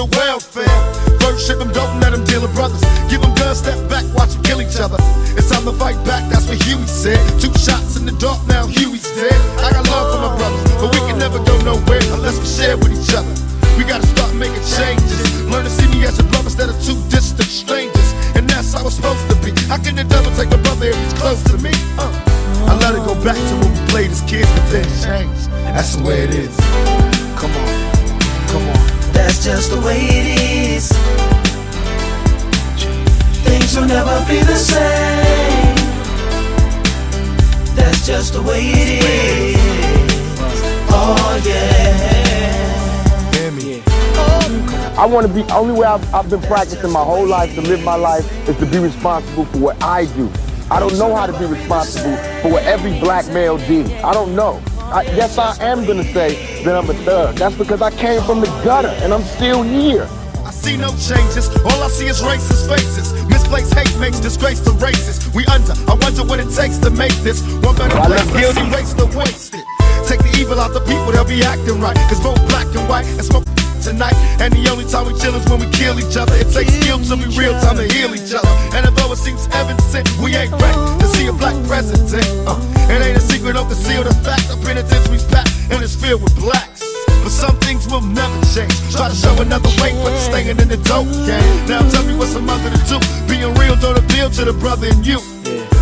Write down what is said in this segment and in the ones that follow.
the welfare. First ship them, don't let them deal with brothers. Give them guns, step back, watch them kill each other. It's time to fight back, that's what Huey said. Two shots in the dark, now Huey's dead. I got love for my brothers, but we can never go nowhere unless we share with each other. We gotta start making changes. Learn to see me as a brother instead of two distant strangers. And that's how it's supposed to be. How can the devil take my brother if he's close to me? Uh. I let it go back to when we played as kids, but then changed. That's the way it is. Just the way it is. Things will never be the same. That's just the way it is. Oh yeah. I want to be, only way I've, I've been practicing my whole life to live my life is to be responsible for what I do. I don't know how to be responsible for what every black male did. I don't know. I, yes, I am to say that I'm a thug. That's because I came from the gutter and I'm still here. I see no changes. All I see is racist faces. Misplaced hate makes disgrace to races. We under. I wonder what it takes to make this one better I place. Let's guilty. erase the wasted. Take the evil out the people, they'll be acting right. Cause both black and white and smoke tonight. And the only time we chill is when we kill each other. It takes skill to be real time to heal each other. And although it seems evident, we ain't ready to see a black president. Uh, it ain't a secret, don't conceal the fact. The penitentiary's packed and it's filled with blacks. But some things will never change. Try to show another way, but you're staying in the dope game. Now tell me what's a mother to do. Being real don't appeal to the brother in you.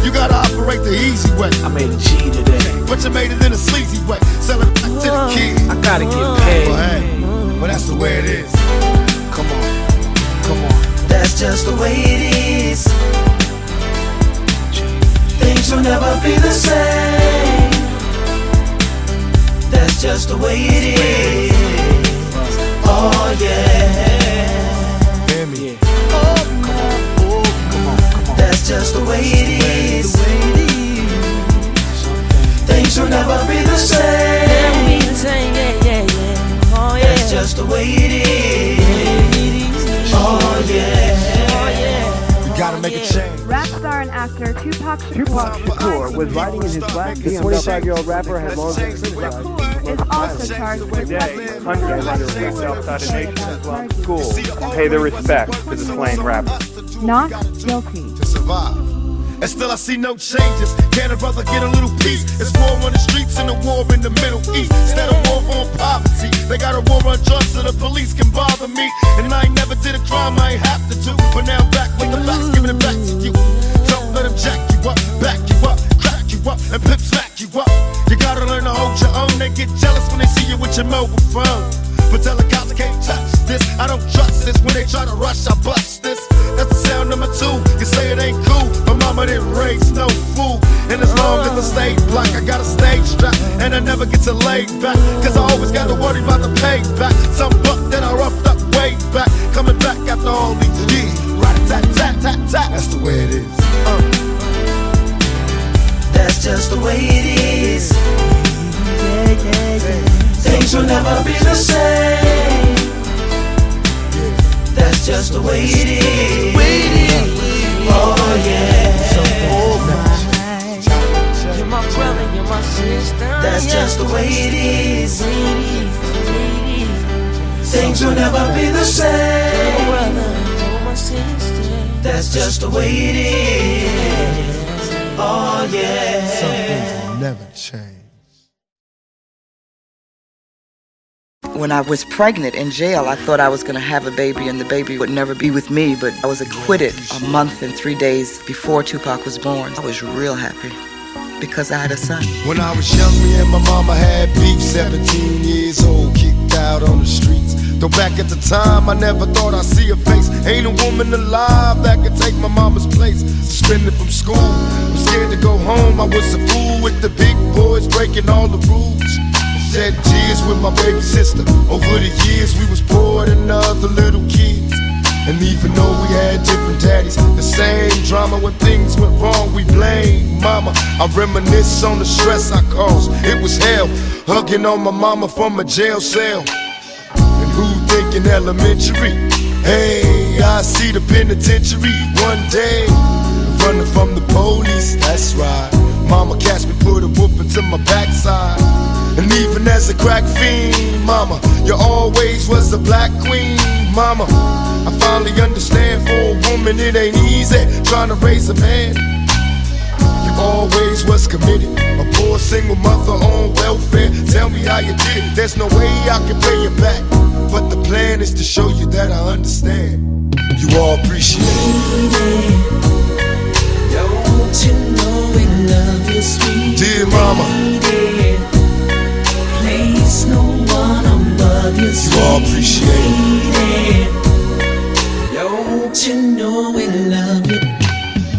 You gotta operate the easy way. I made a G today. But you made it in a sleazy way. Sell it back to the kid. I gotta get Well, paid. hey, well, that's the way it is. Come on, come on. That's just the way it is. Things will never be the same. That's just the way it is. Oh yeah. Hear me? Oh, come on, come on. That's just the way it is. Things will never be the same. That's just the way it is. Oh yeah. We gotta make a change. Rap star and actor Tupac Tupac Shakur Shakur was riding in his black The 25-year-old rapper had long been criticized. is also charged with Today, hundreds of underage outside of Nation Islam school pay their respects to the slain rapper. not guilty. to survive. And still I see no changes. Can a brother get a little peace? It's war on the streets and a war in the Middle East. Instead of war on poverty, they got a war on drugs so the police can bother me. And I ain't never did a crime I ain't have to do. But now back with the facts, giving it back to you. Don't let them jack you up, back you up, crack you up, and pimp smack you up. You gotta learn to hold your own. They get jealous when they see you with your mobile phone. But tell I can't touch this. I don't trust this. When they try to rush, I bust this. That's the sound number two. You say it ain't cool. My mama didn't raise no fool. And as long as I stay black, I got a stage strap. And I never get to lay back. Cause I always gotta worry about the payback. Some buck that I roughed up way back. Coming back after all these years. Right, tat, tat, tat, tat. That's the way it is. Uh. That's just the way it is. Things will never be the same. That's just the way it is. Oh yeah. You're my brother, you're my sister. That's just the way it is. Things will never be the You're my same. brother, you're my sister. That's just the way it is. Oh yeah. Some things will never change. When I was pregnant in jail, I thought I was going to have a baby and the baby would never be with me, but I was acquitted a month and three days before Tupac was born. I was real happy because I had a son. When I was young, me and my mama had beef. 17 years old, kicked out on the streets. Though back at the time, I never thought I'd see her face. Ain't a woman alive that could take my mama's place. Suspended from school, I'm scared to go home. I was a fool with the big boys breaking all the rules. Shed tears with my baby sister. Over the years, we was poor than other little kids. And even though we had different daddies, the same drama when things went wrong, we blame mama. I reminisce on the stress I caused. It was hell, hugging on my mama from a jail cell. And who thinking elementary? Hey, I see the penitentiary one day. Running from the police, that's right. Mama catch me, put a whoop into my backside. And even as a crack fiend, mama, you always was a black queen, mama. I finally understand for a woman it ain't easy trying to raise a man. You always was committed, a poor single mother on welfare. Tell me how you did it. There's no way I can pay you back, but the plan is to show you that I understand. You all appreciate it. Don't you know we love you, sweet Dear mama. Above you, You appreciate it. Don't you know we love you?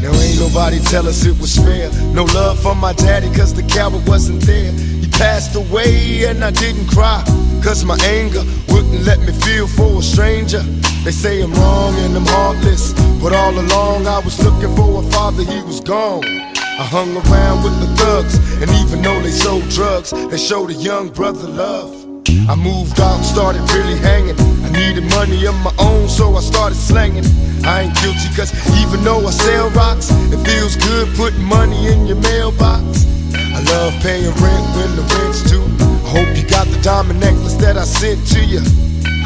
Now ain't nobody tell us it was fair. No love for my daddy, cause the coward wasn't there. He passed away and I didn't cry. Cause my anger wouldn't let me feel for a stranger. They say I'm wrong and I'm heartless. But all along I was looking for a father, he was gone. I hung around with the thugs, and even though they sold drugs, they showed a young brother love. I moved out, started really hanging. I needed money of my own, so I started slanging. I ain't guilty, cause even though I sell rocks, it feels good putting money in your mailbox. I love paying rent when the rent's due. I hope you got the diamond necklace that I sent to you.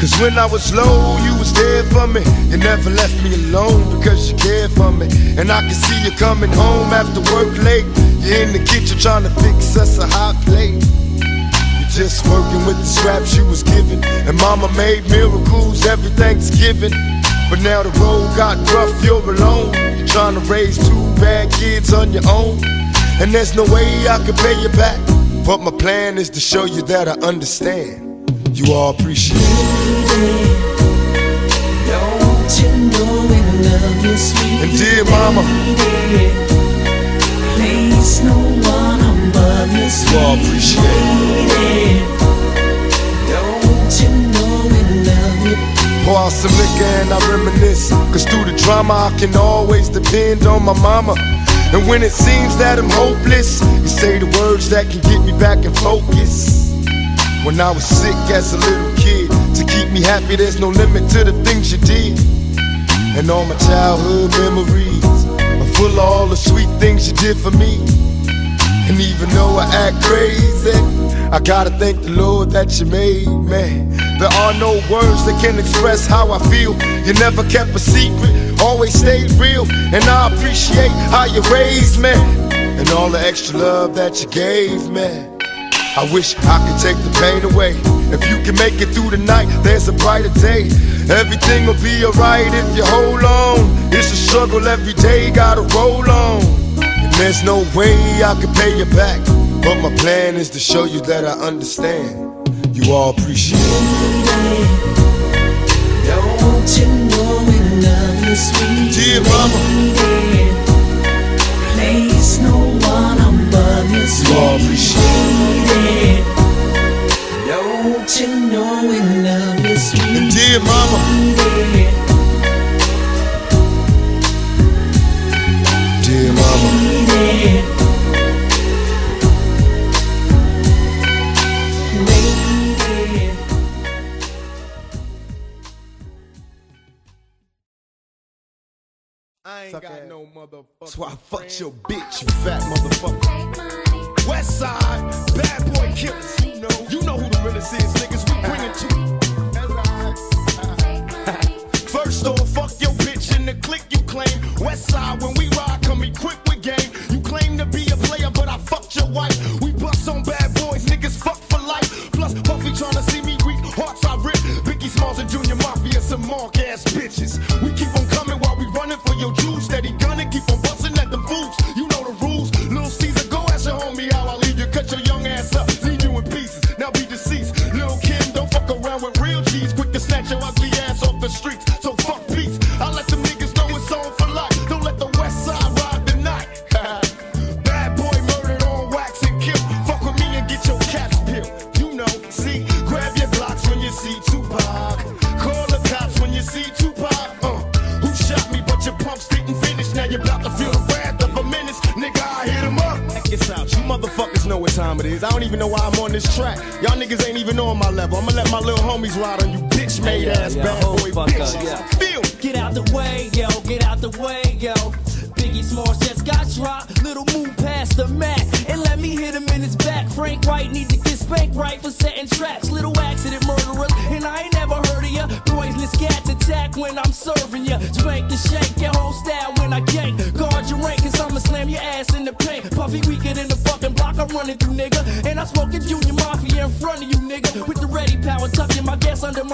Cause when I was low, you was there for me. You never left me alone because you cared for me. And I can see you coming home after work late. You're in the kitchen trying to fix us a hot plate. Just working with the scraps you was given. And mama made miracles every Thanksgiving. But now the road got rough, you're alone. Trying to raise two bad kids on your own. And there's no way I can pay you back. But my plan is to show you that I understand. You all appreciate it. Don't you know we love you, sweet And dear mama, Place no all appreciate? Pour out some liquor and I reminisce. Cause through the drama, I can always depend on my mama. And when it seems that I'm hopeless, you say the words that can get me back in focus. When I was sick as a little kid, to keep me happy, there's no limit to the things you did. And all my childhood memories are full of all the sweet things you did for me. And even though I act crazy, I gotta thank the Lord that you made me. There are no words that can express how I feel. You never kept a secret, always stayed real. And I appreciate how you raised me. And all the extra love that you gave me. I wish I could take the pain away. If you can make it through the night, there's a brighter day. Everything will be alright if you hold on. It's a struggle every day, gotta roll on. There's no way I can pay you back. But my plan is to show you that I understand. You all appreciate it. Don't you know we love you, sweet Dear mama, Place no one above you, you all appreciate sweet Don't you know we love you, sweet And dear mama, mama, I ain't got no motherfucker. That's why I fucked your bitch, you fat motherfucker. West side, bad boy killers. You know, you know who the realest is, niggas. We bring it to you. First off, fuck your bitch in the click you claim. West side, when we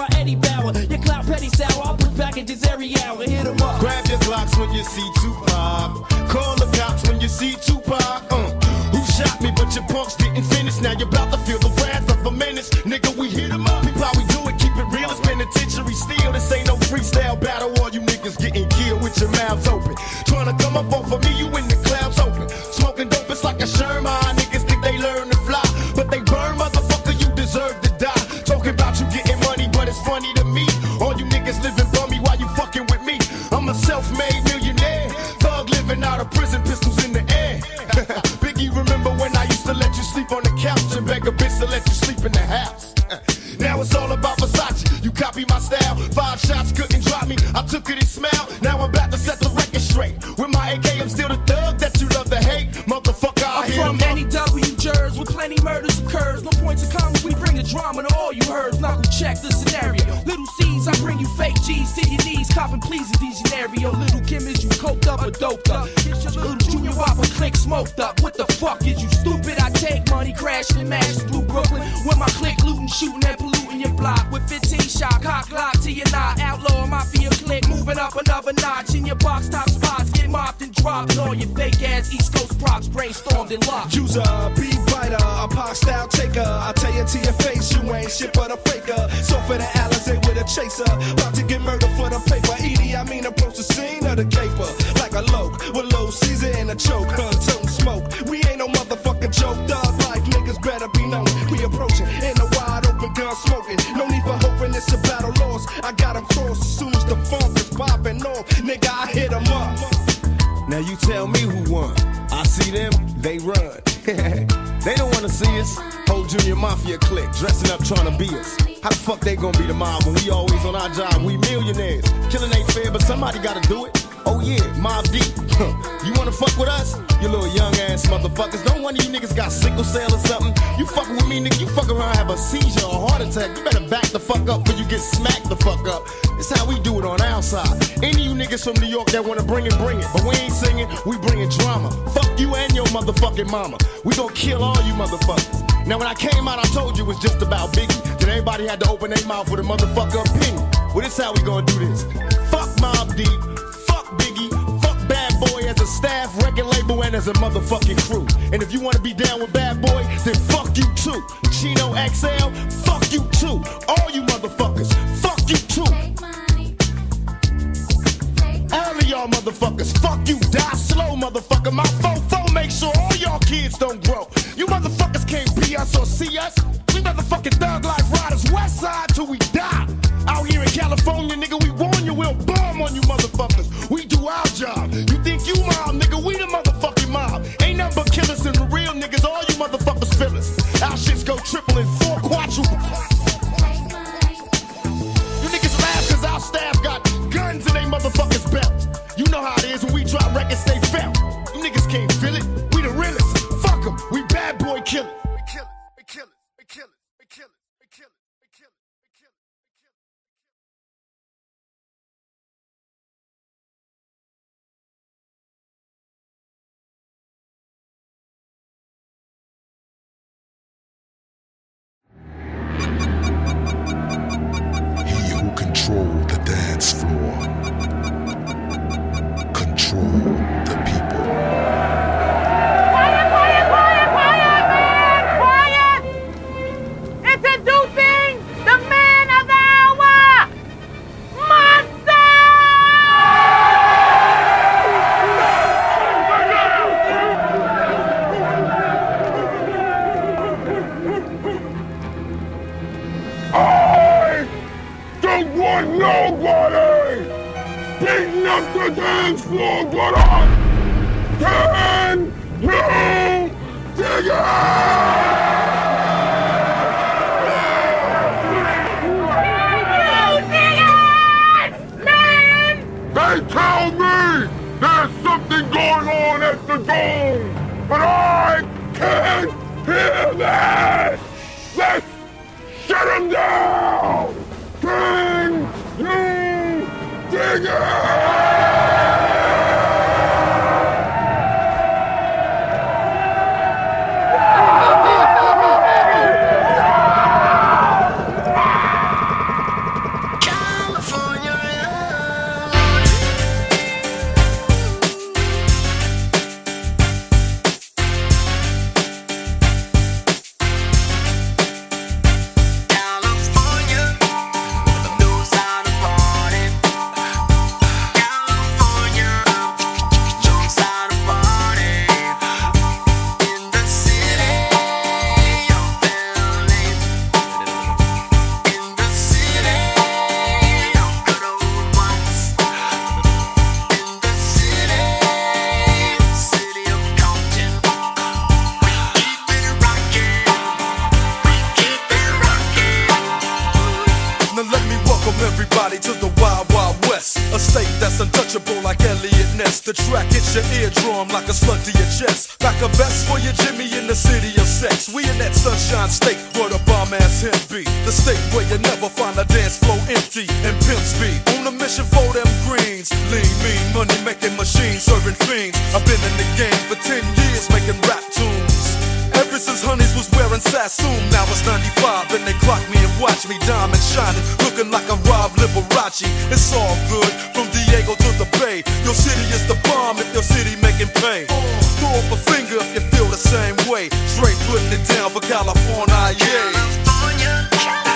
my Eddie Bauer. Your clout petty sour, I'll put packages every hour. Up. Grab your Glocks when you see Tupac. Call the cops when you see Tupac. Uh, who shot me, but your punks didn't finish. Now you're about to feel the wrath of a menace. Nigga, we hit 'em up. We we do it, keep it real. It's penitentiary steel. This ain't no freestyle battle. All you niggas getting killed with your mouths open. Trying to come up off of me, ain't shit but a faker. So for the Alizé with a chaser, about to get murdered for the paper. Edie, I mean approach the scene of the caper like a loke with low season and a choke. Huh, toting smoke. We ain't no motherfucking joke. Dog life niggas better be known. We approaching in a wide open gun smoking. No need for hoping it's a battle lost. I got 'em crossed as soon as the funk is popping off. Nigga, I hit 'em up. Now you tell me who won. I see them, they run. they don't wanna see us. Junior mafia clique dressing up trying to be us. How the fuck they gonna be the mob when we always on our job? We millionaires. Killing ain't fair, but somebody gotta do it. Oh yeah, Mob Deep. you wanna fuck with us? You little young ass motherfuckers. Don't one of you niggas got sickle cell or something. You fucking with me, nigga. You fuck around, have a seizure or heart attack. You better back the fuck up before you get smacked the fuck up. It's how we do it on our side. Any you niggas from New York that wanna bring it, bring it. But we ain't singing, we bringing drama. Fuck you and your motherfucking mama. We gon' kill all you motherfuckers. Now when I came out, I told you it was just about Biggie. Then everybody had to open their mouth with a motherfucker opinion. Well, this how we gonna do this. Fuck Mob Deep. Fuck Biggie. Fuck Bad Boy as a staff, record label, and as a motherfucking crew. And if you wanna be down with Bad Boy, then fuck you too. Chino XL, fuck you too. All you motherfuckers, fuck you too. All of y'all motherfuckers, fuck you, die slow, motherfucker. My fofo make sure all y'all kids don't grow. You motherfuckers can't be us or see us. We motherfucking thug life riders, west side till we die. Out here in California, nigga, we warn you, we'll bomb on you motherfuckers. We do our job. You think you mob, nigga, Hey! Cock a slug to your chest. Pack a vest for your Jimmy in the city of sex. We in that sunshine state where the bomb ass him be. The state where you never find a dance floor empty and pimp speed. On a mission for them greens. Lean, mean, money making machines serving fiends. I've been in the game for 10 years making rap tunes since honeys was wearing Sassoon. Now it's 95 and they clock me and watch me diamond shining, looking like I'm Rob Liberace. It's all good from Diego to the Bay. Your city is the bomb if your city making pain. Throw up a finger if you feel the same way. Straight putting it down for California, yeah. California.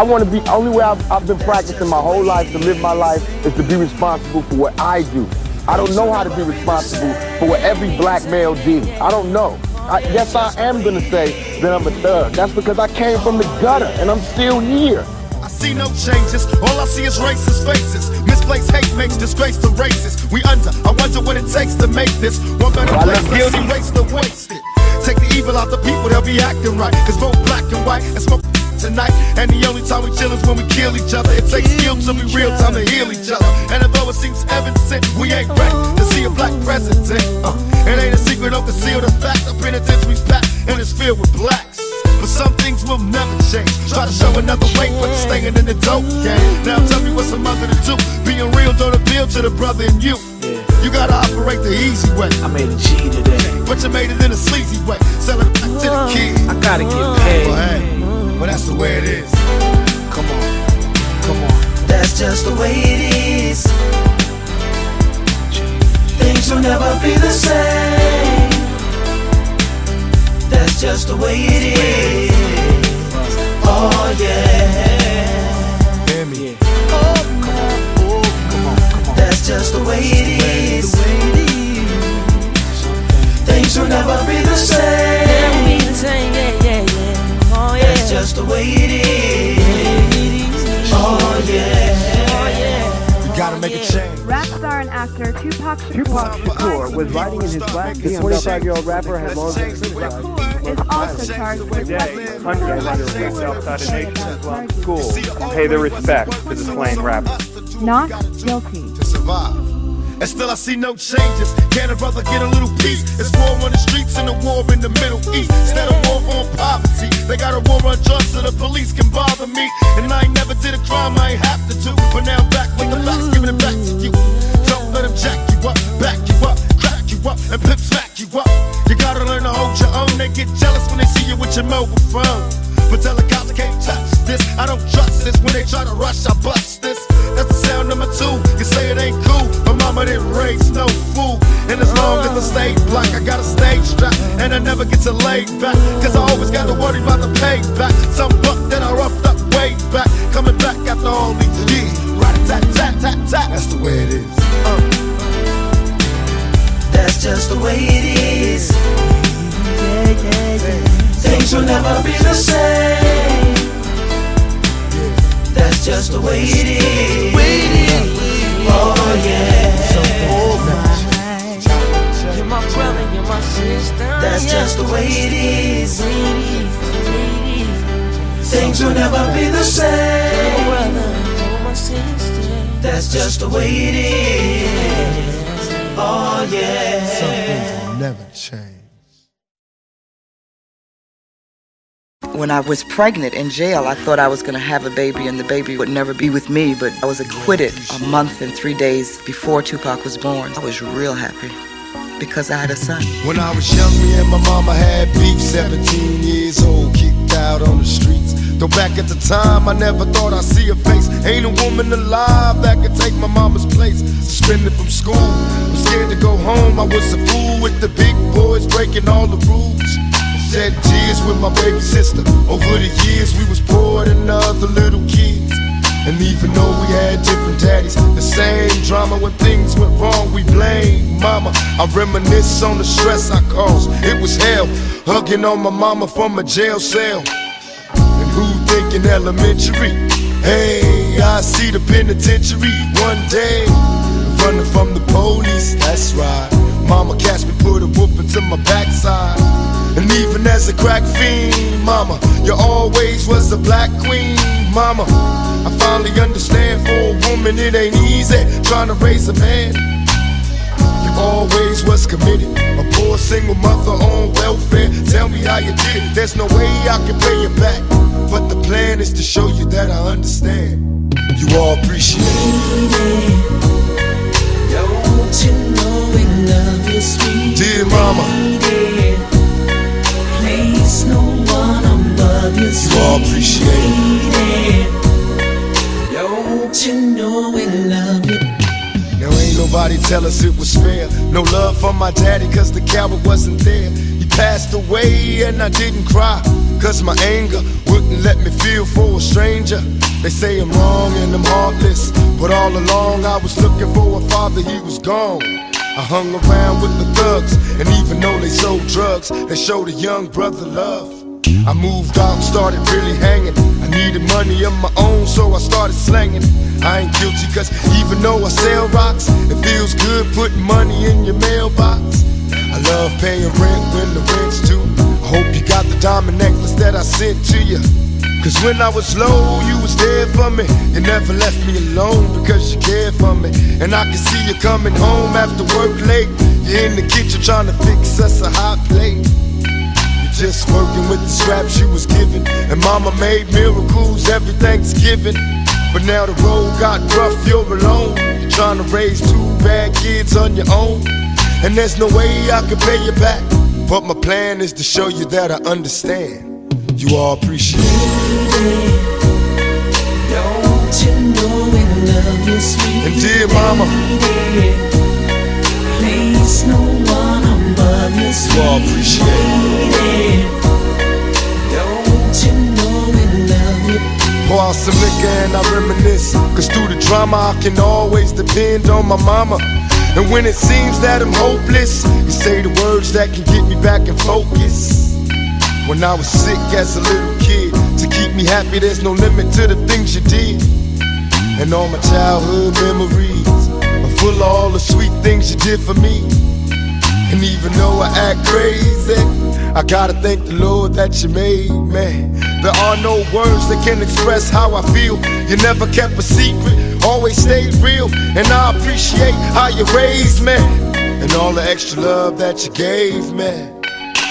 I want to be, only way I've, I've been practicing my whole life to live my life is to be responsible for what I do. I don't know how to be responsible for what every black male did. I don't know. I, yes, I am going to say that I'm a thug. That's because I came from the gutter and I'm still here. I see no changes, all I see is racist faces. Misplaced hate makes disgrace to races. We under, I wonder what it takes to make this one better place. Let's guilty. erase the wasted. Take the evil out the people, they'll be acting right. Cause both black and white and smoke tonight. And the only time we chill is when we kill each other. It takes skill to be real time to heal each other. And although it seems evident, we ain't ready to see a black president. Uh, it ain't a secret, don't conceal the fact. The penitentiary's packed and it's filled with blacks. But some things will never change. Try to show another way, but staying in the dope game. Now tell me what's a mother to do. Being real don't appeal to the brother in you. You gotta operate the easy way. I made a G today. But you made it in a sleazy way. Sell it back to the kids. I gotta get paid. But hey, but that's the way it is. Come on, come on. That's just the way it is. Things will never be the same. That's just the way it is. Oh yeah. Hear me. That's just the way it is. Things will never be the Never the way it is. Oh yeah. Oh, yeah. We gotta make a change. Rap star and actor Tupac Shakur Tupac Shakur was riding in his black The BMW. 25-year-old rapper had long been criticized. is also charged with Today, weapons hundreds of underage outside the Nation Islam school pay their respects to the slain rapper. not guilty. to survive. And still I see no changes. Can a brother get a little peace? It's war on the streets and a war in the Middle East. Instead of war on poverty, they got a war on drugs so the police can bother me. And I ain't never did a crime I ain't have to do. But now I'm back with the facts, giving it back to you. Don't let them jack you up, back you up, crack you up, and pimp smack up. You gotta learn to hold your own. They get jealous when they see you with your mobile phone. But tell the cops I can't touch this. I don't trust this. When they try to rush, I bust this. That's the sound number two. You say it ain't cool. My mama didn't raise no fool. And as long as I stay black, I got a stage strap. And I never get to lay back. Cause I always got to worry about the payback. Some buck that I roughed up way back. Coming back after all these years. Right tat tat tat tat. That's the way it is. Uh. That's just the way it is. Things will never be the same. That's just the way it is. Oh yeah. You're my brother, you're my sister. That's just the way it is. Things will never be the same. brother, you're my sister. That's just the way it is. Oh yeah. Some things will never change. When I was pregnant in jail, I thought I was going to have a baby and the baby would never be with me, but I was acquitted a month and three days before Tupac was born. I was real happy because I had a son. When I was young, me and my mama had beef. 17 years old, kicked out on the streets. Though back at the time, I never thought I'd see her face. Ain't a woman alive that could take my mama's place. Suspended from school, I'm scared to go home. I was a fool with the big boys breaking all the rules. Shed tears with my baby sister. Over the years, we was poor than other little kids. And even though we had different daddies, the same drama when things went wrong, we blamed mama. I reminisce on the stress I caused. It was hell, hugging on my mama from a jail cell. Thinking elementary. Hey, I see the penitentiary one day. Running from the police, that's right. Mama catch me, put a whooping to my backside. And even as a crack fiend, mama, you always was a black queen, mama. I finally understand for a woman it ain't easy trying to raise a man. Always was committed. A poor single mother on welfare. Tell me how you did it. There's no way I can pay you back. But the plan is to show you that I understand. You all appreciate it. Don't you know we love you, sweet Dear mama. lady? Place no one above you, You all appreciate it. Don't you know we love you? Nobody tell us it was fair. No love for my daddy, cause the coward wasn't there. He passed away and I didn't cry. Cause my anger wouldn't let me feel for a stranger. They say I'm wrong and I'm heartless. But all along I was looking for a father, he was gone. I hung around with the thugs, and even though they sold drugs, they showed a young brother love. I moved out and started really hanging. I needed money of my own, so I started slanging. I ain't guilty, cause even though I sell rocks, it feels good putting money in your mailbox. I love paying rent when the rent's due. I hope you got the diamond necklace that I sent to you. Cause when I was low, you was there for me. You never left me alone because you cared for me. And I can see you coming home after work late. You're in the kitchen trying to fix us a hot plate. Just working with the scraps you was given. And mama made miracles every Thanksgiving. But now the road got rough, you're alone. You're trying to raise two bad kids on your own. And there's no way I can pay you back. But my plan is to show you that I understand. You all appreciate it. Don't you know we love you, sweet And dear mama, you, sweet appreciate? Pour out some liquor and I reminisce. Cause through the drama, I can always depend on my mama. And when it seems that I'm hopeless, you say the words that can get me back in focus. When I was sick as a little kid, to keep me happy, there's no limit to the things you did. And all my childhood memories are full of all the sweet things you did for me. And even though I act crazy, I gotta thank the Lord that you made me. There are no words that can express how I feel. You never kept a secret, always stayed real. And I appreciate how you raised me. And all the extra love that you gave me.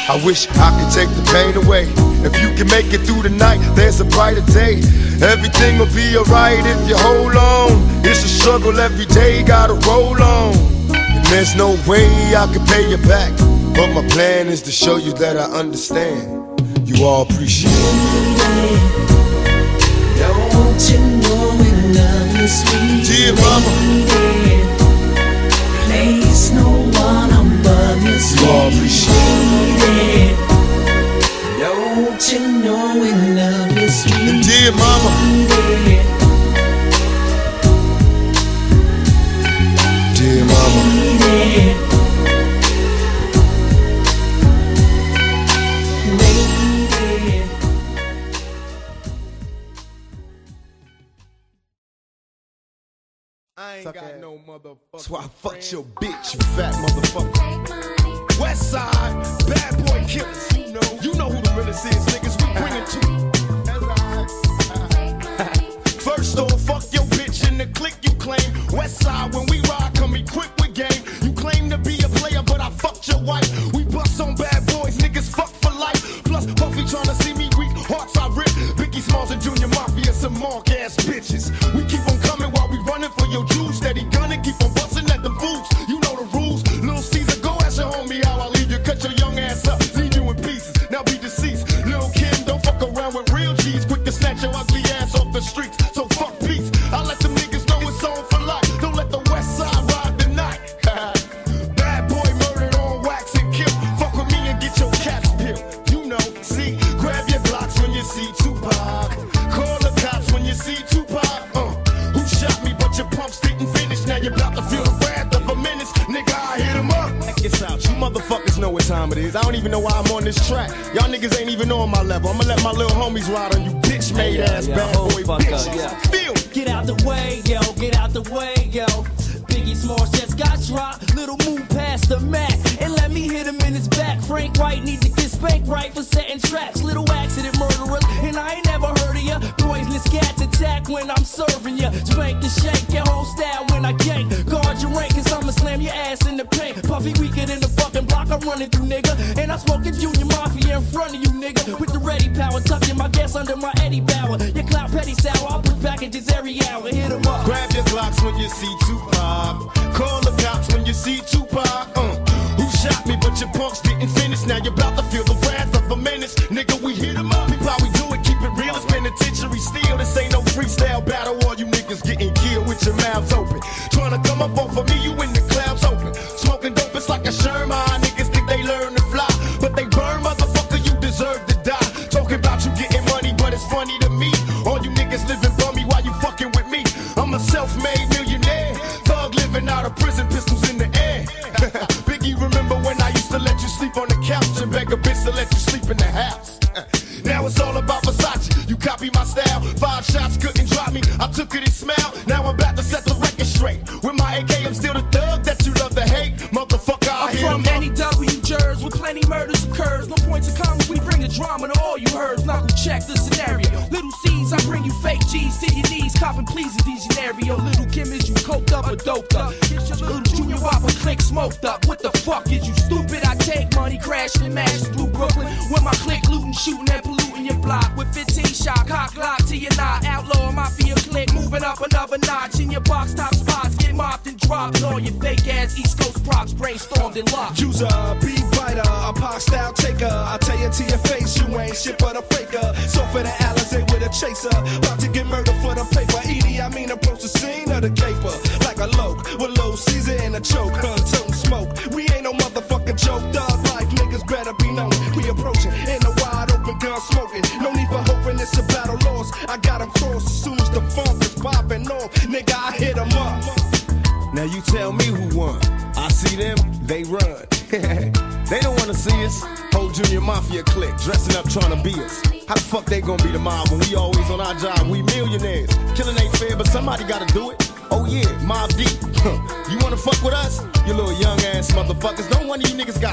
I wish I could take the pain away. If you can make it through the night, there's a brighter day. Everything will be alright if you hold on. It's a struggle every day, gotta roll on. There's no way I can pay you back. But my plan is to show you that I understand. You all appreciate it. Your bitch, fat time it is. I don't even know why I'm on this track. Y'all niggas ain't even on my level. I'ma let my little homies ride on you bitch made ass yeah, bad boy fuck bitch. up, yeah. Feel? Get out the way, yo, get out the way, yo. Biggie Smalls just got dropped. Little move past the Mac. And let me hit him in his back. Frank White need to get spanked right for setting traps. Little accident murderers. And I ain't never heard of ya. Poisonous cats attack when I'm serving ya. Spank and shake your whole style when I gank. Guard your rank, cause I'ma slam your ass in the paint. Puffy weaker than the fucking block I'm running through, nigga. And I'm smoking Junior Mafia in front of you, nigga. With the ready power, tucking my gas under my Eddie Bauer. Your clout petty sour, I'll push packages every hour. Hit 'em up. Grab your Glocks when you see Tupac. Call the cops when you see Tupac. Uh, shot me, but your punks didn't finish. Now you're about to feel the wrath of a menace. Nigga, we hit 'em up. We do it, keep it real. It's penitentiary steel. This ain't no freestyle battle. All you niggas getting killed with your mouths open. Trying to come up off of let you sleep in the house?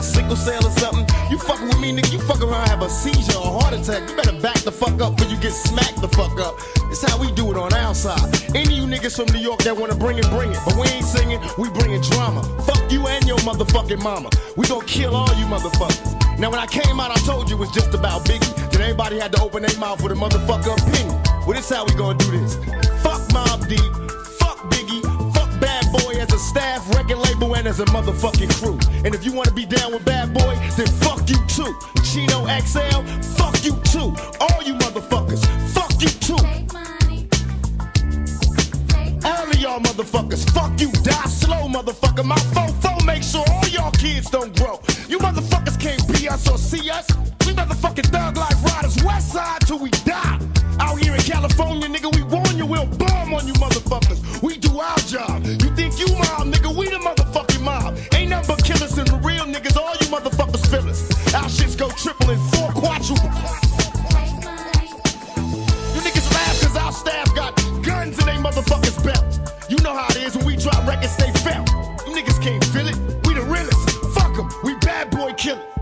Sickle cell or something? You fucking with me, nigga. You fuck around, have a seizure or heart attack. You better back the fuck up before you get smacked the fuck up. It's how we do it on our side. Any of you niggas from New York that wanna bring it, bring it. But we ain't singing, we bringing drama. Fuck you and your motherfucking mama. We gon' kill all you motherfuckers. Now when I came out, I told you it was just about Biggie. Then everybody had to open their mouth with a motherfucker opinion. Well, this how we gonna do this. Fuck Mobb Deep. Staff, record label, and as a motherfucking crew. And if you wanna be down with Bad Boy, then fuck you too. Chino XL, fuck you too. All you motherfuckers, fuck you too. All of y'all motherfuckers, fuck you, die slow, motherfucker. My fofo make sure all y'all kids don't grow. You motherfuckers can't be us or see us. We motherfucking thug life riders, west side till we die. Out here in California, nigga, we warn you, we'll bomb on you motherfuckers. We do our job. You think you mob, nigga, we the motherfucking mob. Ain't nothing but killers and the real niggas, all you motherfuckers feel us. Our shits go triple and four quadruple. You niggas laugh cause our staff got guns in they motherfuckers belt. You know how it is when we drop records, they felt. You niggas can't feel it. We the realest. Fuck 'em. We bad boy killers.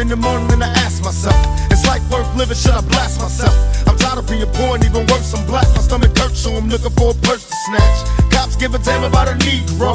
in the morning and I ask myself, is life worth living? Should I blast myself? I'm tired of being poor and even worse, I'm black. My stomach hurts, so I'm looking for a purse to snatch. Cops give a damn about a Negro.